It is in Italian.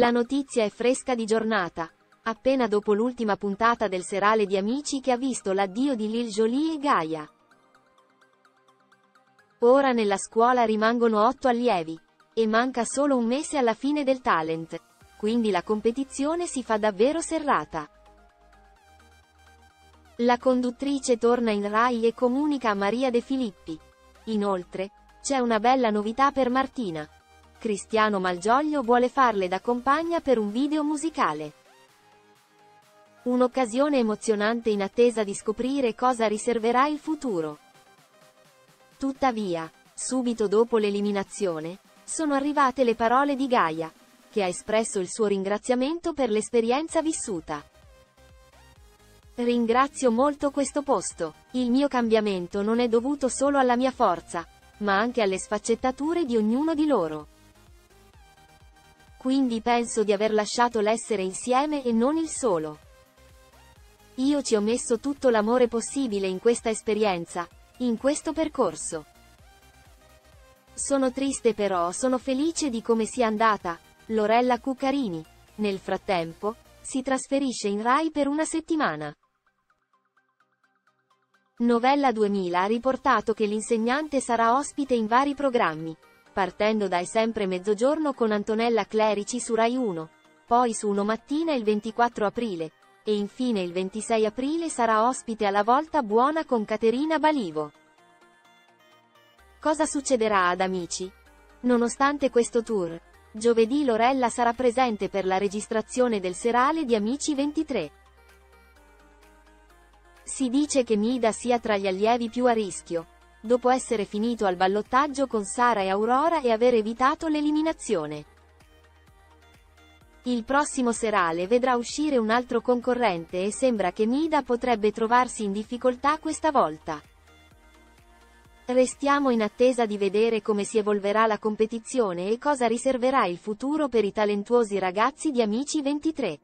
La notizia è fresca di giornata. Appena dopo l'ultima puntata del serale di Amici che ha visto l'addio di Lil Jolie e Gaia. Ora nella scuola rimangono otto allievi. E manca solo un mese alla fine del talent. Quindi la competizione si fa davvero serrata. La conduttrice torna in Rai e comunica a Maria De Filippi. Inoltre, c'è una bella novità per Martina. Cristiano Malgioglio vuole farle da compagna per un video musicale. Un'occasione emozionante in attesa di scoprire cosa riserverà il futuro. Tuttavia, subito dopo l'eliminazione, sono arrivate le parole di Gaia, che ha espresso il suo ringraziamento per l'esperienza vissuta. Ringrazio molto questo posto. Il mio cambiamento non è dovuto solo alla mia forza, ma anche alle sfaccettature di ognuno di loro. Quindi penso di aver lasciato l'essere insieme e non il solo. Io ci ho messo tutto l'amore possibile in questa esperienza, in questo percorso. Sono triste però sono felice di come sia andata, Lorella Cuccarini. Nel frattempo, si trasferisce in Rai per una settimana. Novella 2000 ha riportato che l'insegnante sarà ospite in vari programmi partendo dai sempre mezzogiorno con Antonella Clerici su Rai 1, poi su Uno Mattina il 24 aprile, e infine il 26 aprile sarà ospite alla volta buona con Caterina Balivo. Cosa succederà ad Amici? Nonostante questo tour, giovedì Lorella sarà presente per la registrazione del serale di Amici 23. Si dice che Mida sia tra gli allievi più a rischio, dopo essere finito al ballottaggio con Sara e Aurora e aver evitato l'eliminazione. Il prossimo serale vedrà uscire un altro concorrente e sembra che Mida potrebbe trovarsi in difficoltà questa volta. Restiamo in attesa di vedere come si evolverà la competizione e cosa riserverà il futuro per i talentuosi ragazzi di Amici 23.